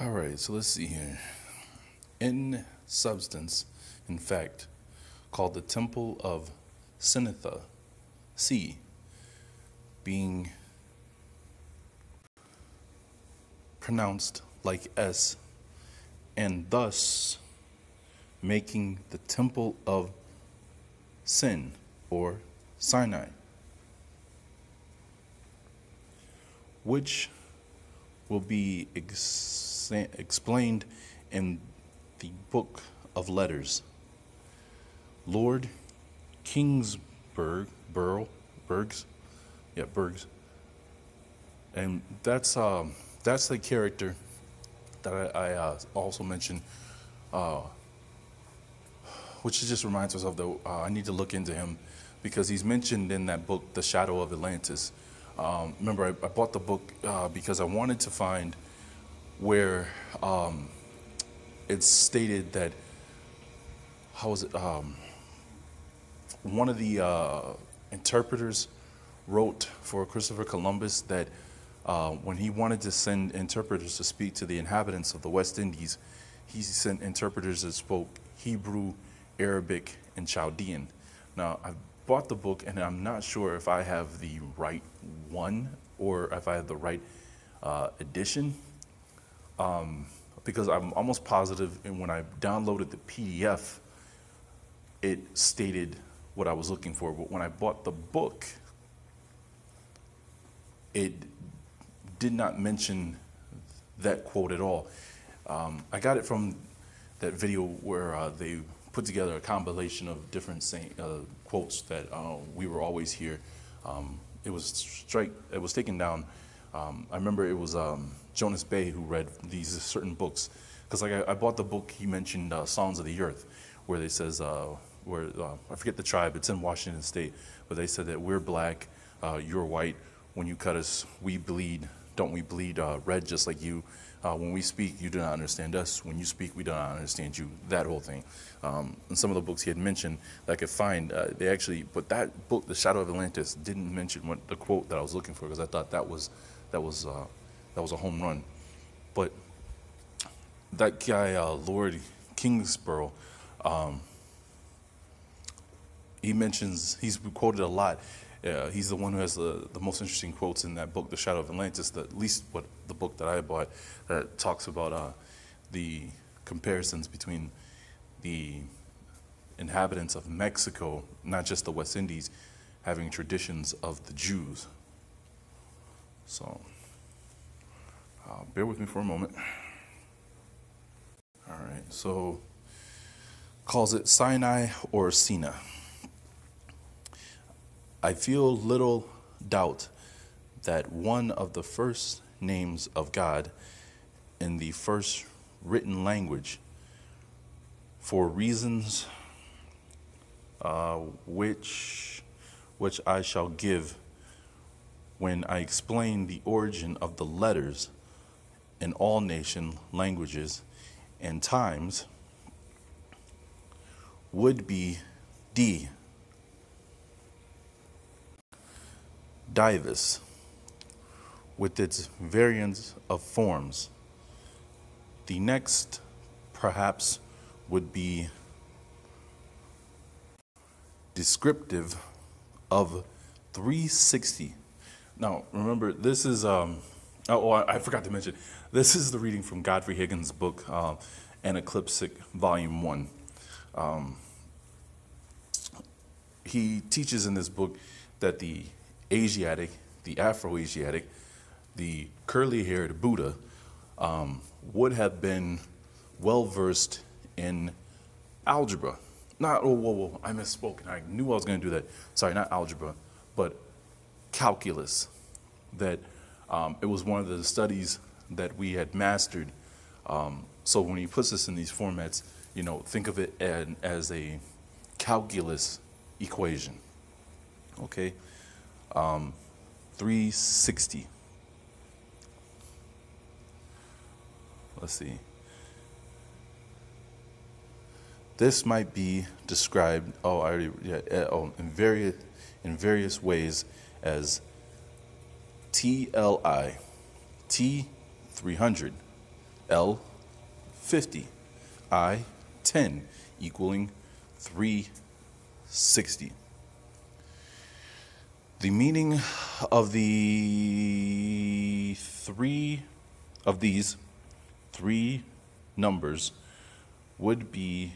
All right, so let's see here. In substance, in fact, called the Temple of Sinitha, C, being pronounced like S, and thus making the Temple of Sin or Sinai, which will be ex- explained in the book of letters. Lord Kingsburg, Burl, Bergs, yeah, Bergs, and that's um, that's the character that I, I uh, also mentioned, uh, which just reminds us of the. Uh, I need to look into him because he's mentioned in that book, The Shadow of Atlantis. Um, remember, I, I, bought the book uh, because I wanted to find where um, it's stated that how was it? Um, one of the uh, interpreters wrote for Christopher Columbus that uh, when he wanted to send interpreters to speak to the inhabitants of the West Indies, he sent interpreters that spoke Hebrew, Arabic, and Chaldean. Now, I bought the book and I'm not sure if I have the right one or if I have the right uh, edition. Um, because I'm almost positive, and when I downloaded the PDF, it stated what I was looking for. But when I bought the book, it did not mention that quote at all. Um, I got it from that video where uh, they put together a compilation of different saint, uh, quotes that uh, we were always here. Um, it was strike. It was taken down. Um, I remember it was um, Jonas Bay who read these certain books because like I, I, bought the book. He mentioned uh, Songs of the Earth, where they says uh, where uh, I forget the tribe. It's in Washington State, but they said that we're black, you're white. When you cut us, we bleed don't we bleed uh, red just like you? Uh, when we speak, you do not understand us. When you speak, we do not understand you. That whole thing. Um, and some of the books he had mentioned that I could find, uh, they actually, but that book, The Shadow of Atlantis, didn't mention what the quote that I was looking for because I thought that was that was uh, that was a home run. But that guy, uh, Lord Kingsborough, um, he mentions he's quoted a lot uh, he's the one who has the, the most interesting quotes in that book, The Shadow of Atlantis, the, at least what the book that I bought that talks about uh, the comparisons between the inhabitants of Mexico, not just the West Indies, having traditions of the Jews. So, uh, bear with me for a moment. All right, so calls it Sinai or Sina. I feel little doubt that one of the first names of God in the first written language, for reasons uh, which, which I shall give when I explain the origin of the letters in all nation languages and times, would be D Divus, with its variants of forms. The next, perhaps, would be descriptive of 360. Now, remember, this is, um, oh, oh I forgot to mention, this is the reading from Godfrey Higgins' book, uh, Anacliptic, Volume 1. Um, he teaches in this book that the Asiatic, the Afro-Asiatic, the curly-haired Buddha um, would have been well versed in algebra. Not, oh, whoa, whoa, I misspoke. I knew I was going to do that. Sorry, not algebra, but calculus. That um, it was one of the studies that we had mastered. Um, so when he puts this in these formats, you know, think of it as a calculus equation. Okay? Um, 360. Let's see. This might be described, oh, I already, yeah, eh, oh, in various, in various ways as TLI, T300, L 50, I 10, equaling 360. The meaning of the three of these three numbers would be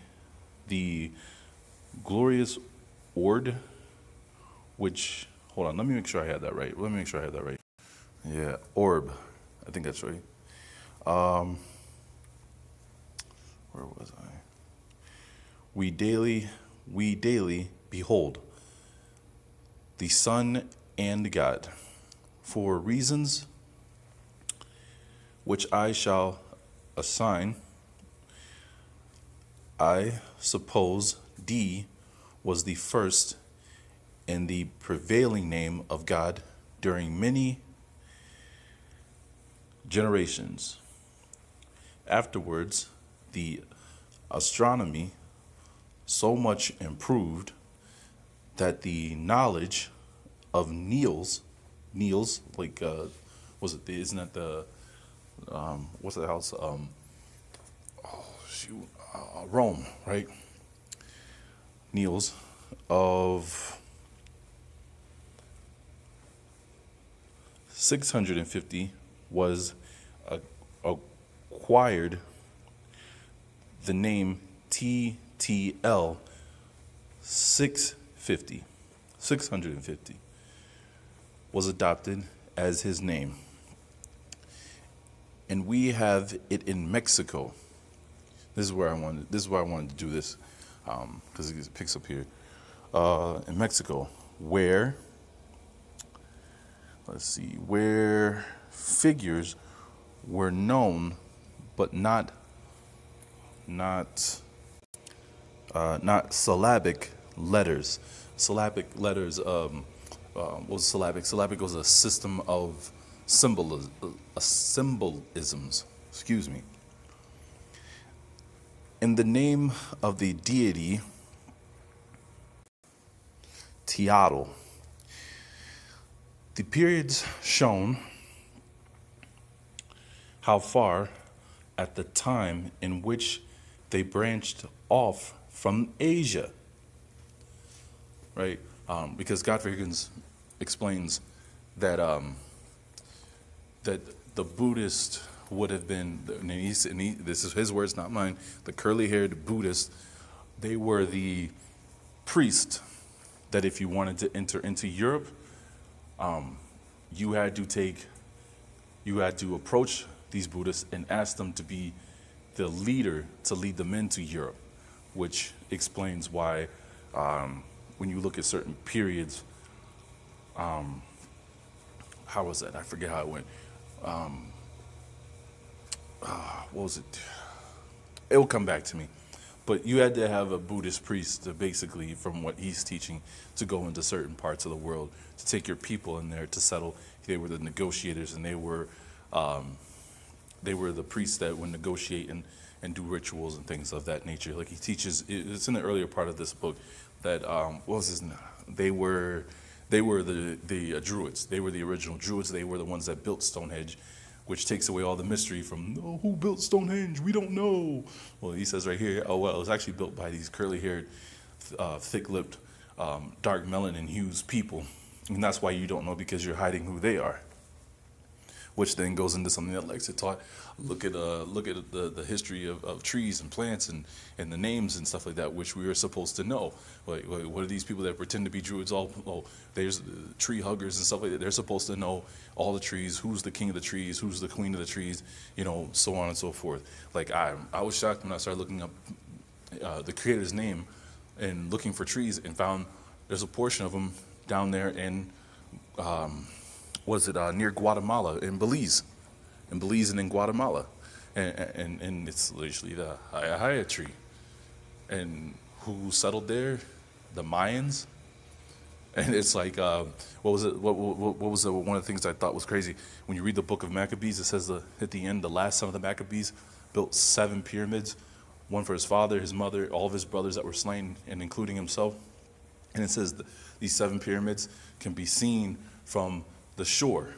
the glorious ord, which, hold on, let me make sure I had that right. Let me make sure I had that right. Yeah, orb. I think that's right. Um, where was I? We daily, we daily behold the Son and God for reasons which I shall assign. I suppose D was the first and the prevailing name of God during many generations. Afterwards, the astronomy so much improved that the knowledge of Niels, Niels, like, uh, was it, the, isn't that the, um, what's the house? Um, oh, shoot, uh, Rome, right? Niels of 650 was acquired the name TTL 650, 650 was adopted as his name. And we have it in Mexico. This is where I wanted. This is why I wanted to do this, because um, it picks up here uh, in Mexico, where let's see, where figures were known, but not not uh, not syllabic letters. Syllabic letters. Um, uh, what was syllabic? Syllabic was a system of symbolism, uh, symbolisms. Excuse me. In the name of the deity Teotl, the periods shown how far at the time in which they branched off from Asia, right? Um, because Godfrey Higgins explains that um, that the Buddhist would have been, and, he's, and he, this is his words, not mine. The curly-haired Buddhists, they were the priest that if you wanted to enter into Europe, um, you had to take, you had to approach these Buddhists and ask them to be the leader to lead them into Europe, which explains why um, when you look at certain periods, um, how was that? I forget how it went. Um, uh, what was it? It will come back to me. But you had to have a Buddhist priest to basically, from what he's teaching, to go into certain parts of the world, to take your people in there to settle. They were the negotiators and they were um, they were the priests that would negotiate and, and do rituals and things of that nature. Like he teaches, it's in the earlier part of this book that um, what was his name? They were they were the the uh, Druids. They were the original Druids. They were the ones that built Stonehenge, which takes away all the mystery from oh, who built Stonehenge. We don't know. Well, he says right here, oh well, it was actually built by these curly-haired, uh, thick-lipped, um, dark melanin hues people, and that's why you don't know because you're hiding who they are which then goes into something that Lexa taught. Look at uh, look at the, the history of, of trees and plants and, and the names and stuff like that, which we are supposed to know. Like, what are these people that pretend to be druids? All oh, there's tree huggers and stuff like that. They're supposed to know all the trees, who's the king of the trees, who's the queen of the trees, you know, so on and so forth. Like I I was shocked when I started looking up uh, the creator's name and looking for trees and found there's a portion of them down there in. Um, was it uh, near Guatemala in Belize, in Belize and in Guatemala, and and, and it's literally the Hayahaya tree, and who settled there, the Mayans, and it's like uh, what was it? What, what, what was the, one of the things I thought was crazy when you read the book of Maccabees? It says the, at the end, the last son of the Maccabees built seven pyramids, one for his father, his mother, all of his brothers that were slain, and including himself. And it says these seven pyramids can be seen from the shore.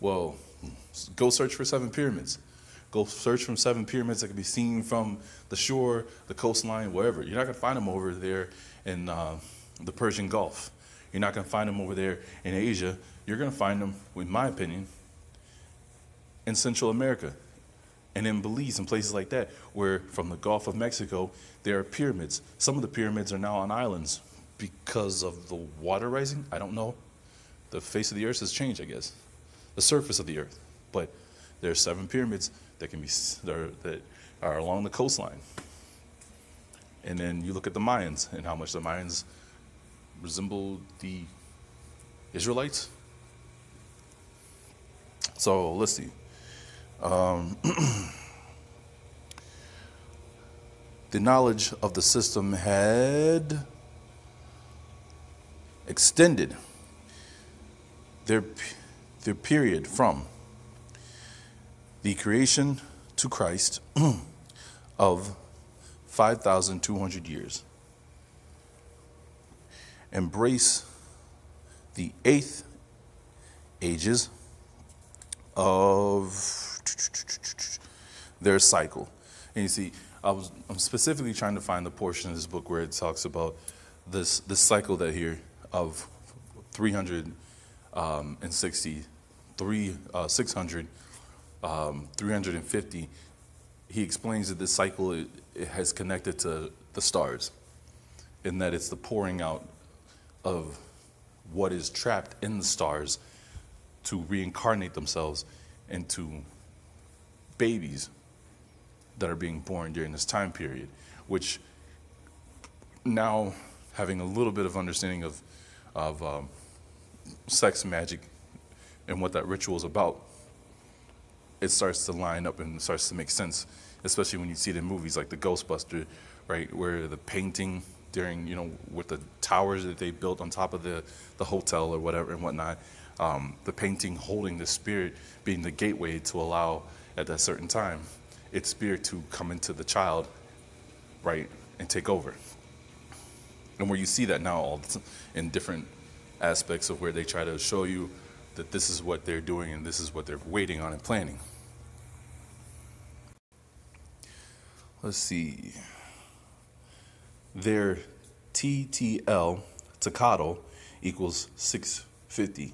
Well, go search for seven pyramids, Go search from seven pyramids that can be seen from the shore, the coastline, wherever. You're not going to find them over there in uh, the Persian Gulf. You're not going to find them over there in Asia. You're going to find them, in my opinion, in Central America and in Belize and places like that, where from the Gulf of Mexico, there are pyramids. Some of the pyramids are now on islands because of the water rising. I don't know. The face of the earth has changed, I guess. The surface of the earth. But there are seven pyramids that can be that are, that are along the coastline. And then you look at the Mayans and how much the Mayans resemble the Israelites. So let's see. Um, the knowledge of the system had extended their, their period from the creation to Christ of 5,200 years. Embrace the eighth ages of their cycle. And you see, I was I'm specifically trying to find the portion of this book where it talks about this this cycle that here of 360, um, three, uh, 600, um, 350. He explains that this cycle it, it has connected to the stars, in that it's the pouring out of what is trapped in the stars to reincarnate themselves into babies that are being born during this time period, which now having a little bit of understanding of, of um, sex magic and what that ritual is about, it starts to line up and starts to make sense, especially when you see it in movies like the Ghostbuster, right, where the painting during, you know, with the towers that they built on top of the, the hotel or whatever and whatnot, um, the painting holding the spirit being the gateway to allow at that certain time its spirit to come into the child, right, and take over. And where you see that now all in different aspects of where they try to show you that this is what they're doing and this is what they're waiting on and planning. Let's see. Their TTL, Tocatl, equals 650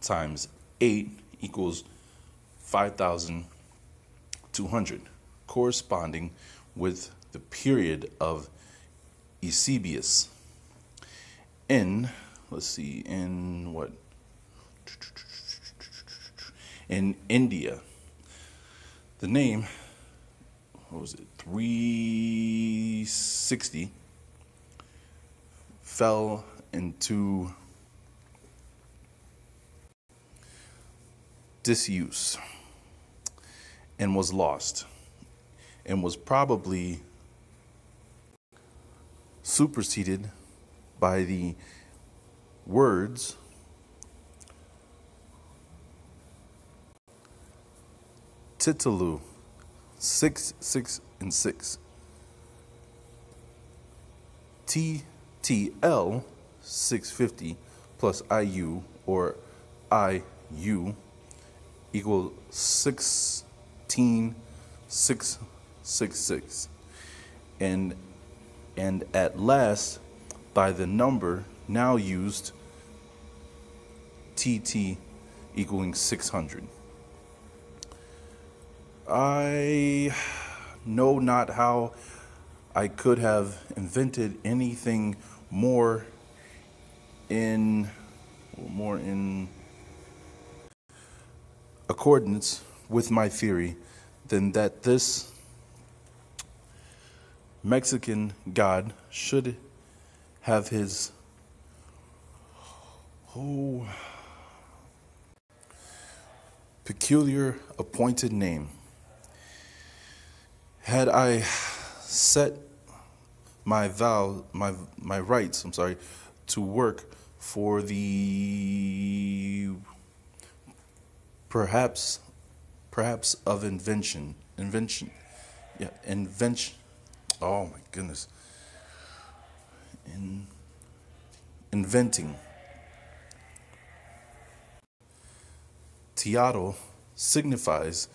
times 8 equals 5,200, corresponding with the period of Eusebius. In, let's see, in what? In India. The name, what was it, 360, fell into disuse and was lost and was probably superseded by the words Titalu, six, six, and six. TTL, 650, plus IU, or IU, equal 16666 and and at last by the number now used TT equaling 600 I know not how I could have invented anything more in more in accordance with my theory than that this Mexican God should have his oh peculiar appointed name. Had I set my vow, my my rights, I'm sorry, to work for the perhaps perhaps of invention invention yeah invention oh my goodness in inventing Teatro signifies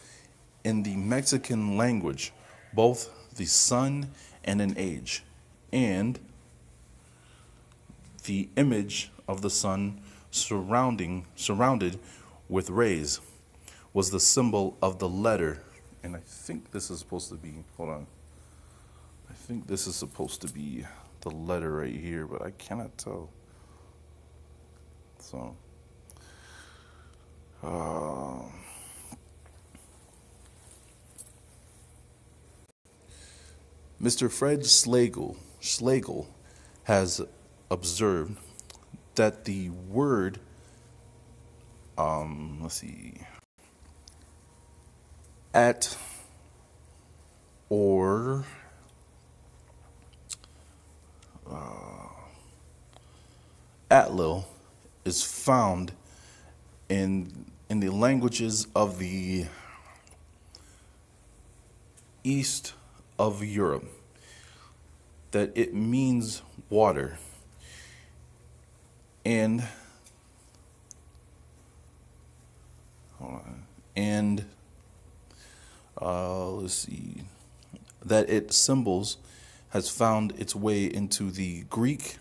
in the Mexican language both the sun and an age, and the image of the sun surrounding surrounded with rays was the symbol of the letter. And I think this is supposed to be hold on. I think this is supposed to be the letter right here, but I cannot tell. So Mr. Fred Schlegel, Schlegel has observed that the word, um, let's see, at or uh, Atlil is found in in the languages of the east of Europe that it means water. And and uh, let's see that it symbols has found its way into the Greek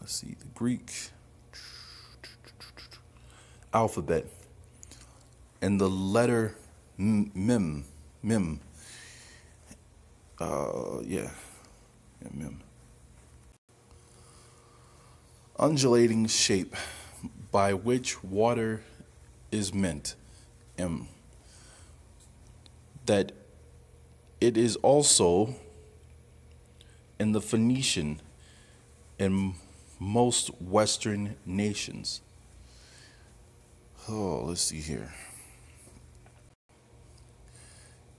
let's see the Greek alphabet. And the letter mem mem uh yeah. Yeah mem undulating shape by which water is meant m. That it is also in the Phoenician in most Western nations. Oh, let's see here.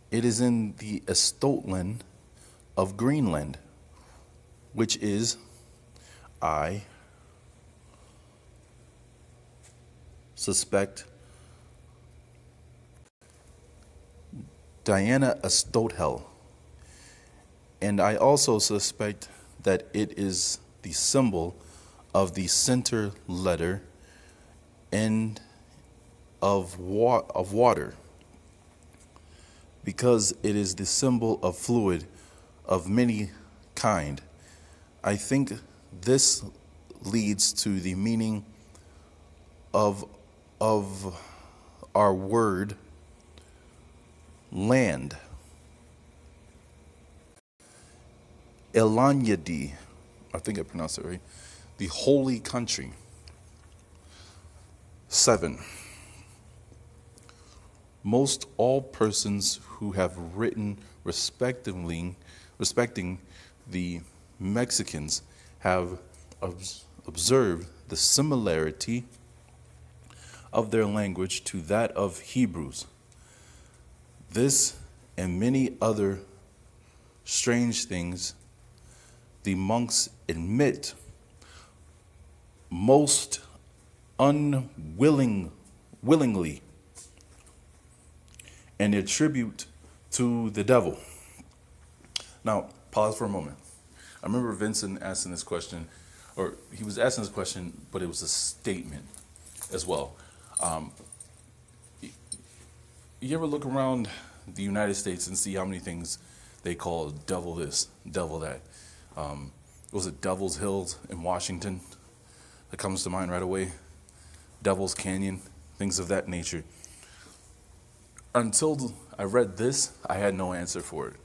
It is in the Estotland of Greenland, which is I suspect Diana Astothel. And I also suspect that it is the symbol of the center letter and of, wa- of water because it is the symbol of fluid of many kind. I think this leads to the meaning of, of our word land. Elanyadi, I think I pronounced it right, the holy country. Seven. Most all persons who have written respectively, respecting the Mexicans have observed the similarity of their language to that of Hebrews. This and many other strange things the monks admit most unwilling willingly and attribute to the devil. Now, pause for a moment. I remember Vincent asking this question, or he was asking this question, but it was a statement as well. Um, you ever look around the United States and see how many things they call devil this, devil that? Um, was it Devil's Hills in Washington that comes to mind right away? Devil's Canyon, things of that nature. Until I read this, I had no answer for it.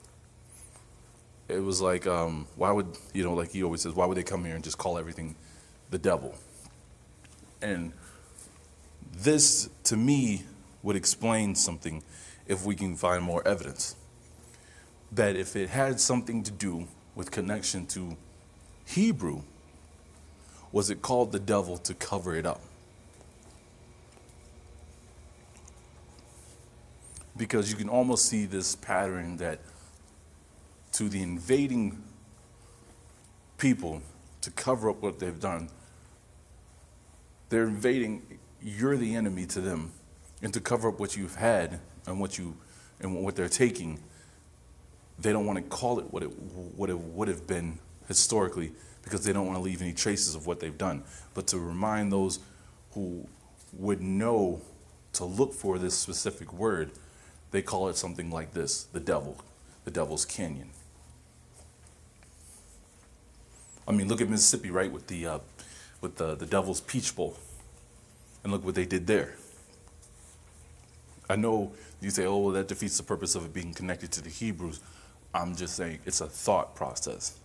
It was like, um, why would, you know, like he always says, why would they come here and just call everything the devil? And this, to me, would explain something if we can find more evidence. That if it had something to do with connection to Hebrew, was it called the devil to cover it up? Because you can almost see this pattern that to the invading people to cover up what they've done, they're invading, you're the enemy to them and to cover up what you've had and what you and what they're taking, they don't want to call it what it what it would have been historically because they don't want to leave any traces of what they've done. But to remind those who would know to look for this specific word, they call it something like this the devil, the devil's canyon. I mean, look at Mississippi, right, with the, uh, with the, the devil's punch bowl. And look what they did there. I know you say, oh, well, that defeats the purpose of it being connected to the Hebrews. I'm just saying it's a thought process.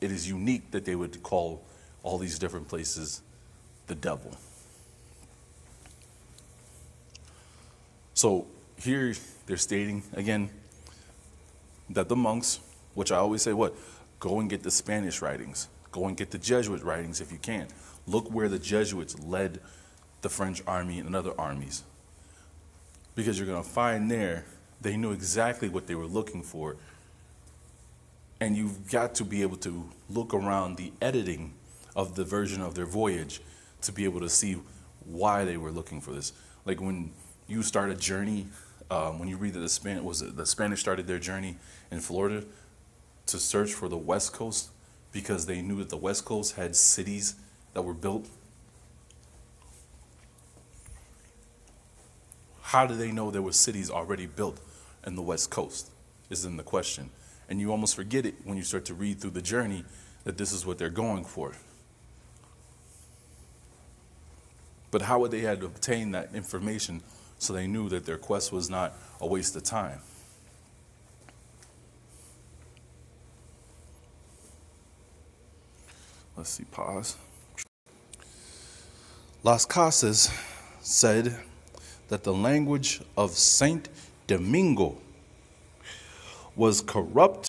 It is unique that they would call all these different places the devil. So here they're stating again that the monks, which I always say, what? Go and get the Spanish writings. Go and get the Jesuit writings if you can. Look where the Jesuits led the French army and other armies. Because you're going to find there, they knew exactly what they were looking for. And you've got to be able to look around the editing of the version of their voyage to be able to see why they were looking for this. Like when you start a journey, um, when you read that the Spanish was it, the Spanish started their journey in Florida to search for the West Coast because they knew that the West Coast had cities that were built. How do they know there were cities already built in the West Coast? Is in the question. And you almost forget it when you start to read through the journey that this is what they're going for. But how would they have obtained that information so they knew that their quest was not a waste of time? Let's see, pause. Las Casas said that the language of Saint Domingo was corrupt